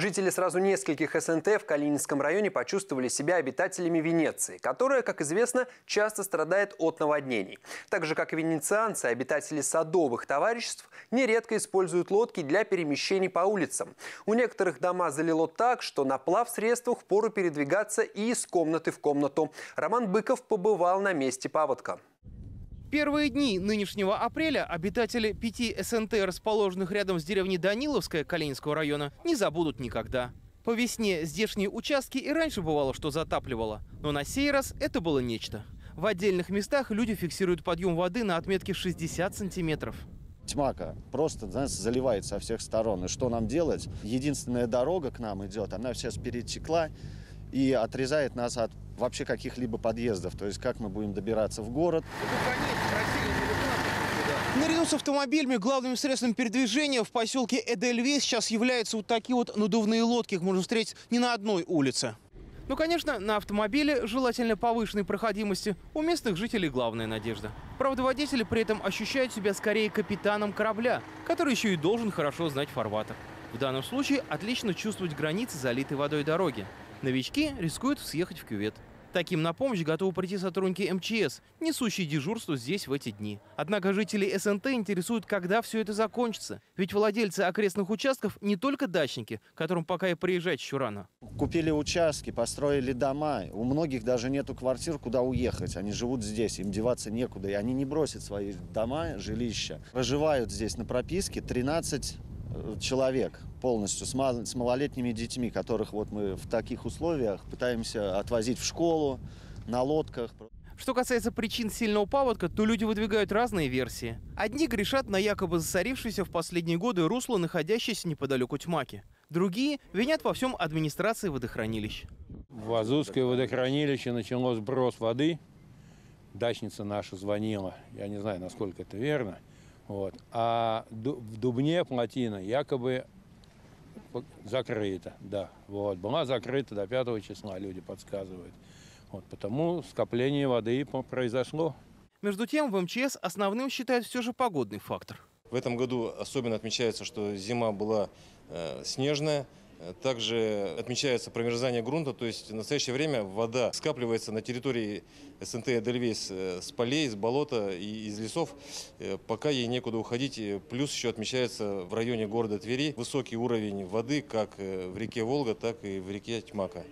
Жители сразу нескольких СНТ в Калининском районе почувствовали себя обитателями Венеции, которая, как известно, часто страдает от наводнений. Так же, как и венецианцы, обитатели садовых товариществ нередко используют лодки для перемещений по улицам. У некоторых дома залило так, что на плавсредствах впору передвигаться и из комнаты в комнату. Роман Быков побывал на месте паводка. Первые дни нынешнего апреля обитатели пяти СНТ, расположенных рядом с деревней Даниловская Калининского района, не забудут никогда. По весне здешние участки и раньше бывало, что затапливало. Но на сей раз это было нечто. В отдельных местах люди фиксируют подъем воды на отметке 60 сантиметров. Тьмака просто знаешь, заливает со всех сторон. И что нам делать? Единственная дорога к нам идет, она сейчас перетекла и отрезает нас от вообще каких-либо подъездов. То есть как мы будем добираться в город. Наряду с автомобилями главным средством передвижения в поселке Эдельвейс сейчас являются вот такие вот надувные лодки. Их можно встретить не на одной улице. Ну, конечно, на автомобиле желательно повышенной проходимости. У местных жителей главная надежда. Правда, водители при этом ощущают себя скорее капитаном корабля, который еще и должен хорошо знать фарватер. В данном случае отлично чувствовать границы залитой водой дороги. Новички рискуют съехать в кювет. Таким на помощь готовы прийти сотрудники МЧС, несущие дежурство здесь в эти дни. Однако жители СНТ интересуют, когда все это закончится. Ведь владельцы окрестных участков не только дачники, которым пока и приезжать еще рано. Купили участки, построили дома. У многих даже нету квартир, куда уехать. Они живут здесь, им деваться некуда. И они не бросят свои дома, жилища. Проживают здесь на прописке 13 э, человек полностью с, мал с малолетними детьми, которых вот мы в таких условиях пытаемся отвозить в школу на лодках. Что касается причин сильного паводка, то люди выдвигают разные версии. Одни грешат на якобы засорившееся в последние годы русло, находящееся неподалеку Тьмаки. Другие винят во всем администрации водохранилищ. В Азузское водохранилище начало сброс воды. Дачница наша звонила. Я не знаю, насколько это верно. Вот. А в Дубне плотина якобы закрыта, да. Вот. Была закрыта до 5 числа, люди подсказывают. Вот, потому скопление воды произошло. Между тем, в МЧС основным считают все же погодный фактор. В этом году особенно отмечается, что зима была э, снежная, также отмечается промерзание грунта, то есть в настоящее время вода скапливается на территории СНТ Эдельвейс э, с полей, с болота и из лесов, э, пока ей некуда уходить. Плюс еще отмечается в районе города Твери высокий уровень воды как э, в реке Волга, так и в реке Тьмака.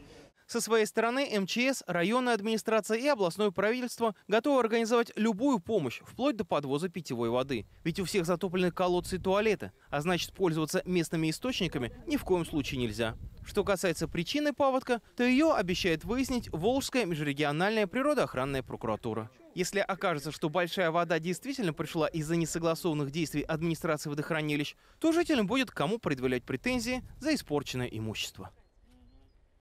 Со своей стороны МЧС, районная администрация и областное правительство готовы организовать любую помощь, вплоть до подвоза питьевой воды. Ведь у всех затоплены колодцы и туалеты, а значит пользоваться местными источниками ни в коем случае нельзя. Что касается причины паводка, то ее обещает выяснить Волжская межрегиональная природоохранная прокуратура. Если окажется, что большая вода действительно пришла из-за несогласованных действий администрации водохранилищ, то жителям будет кому предъявлять претензии за испорченное имущество.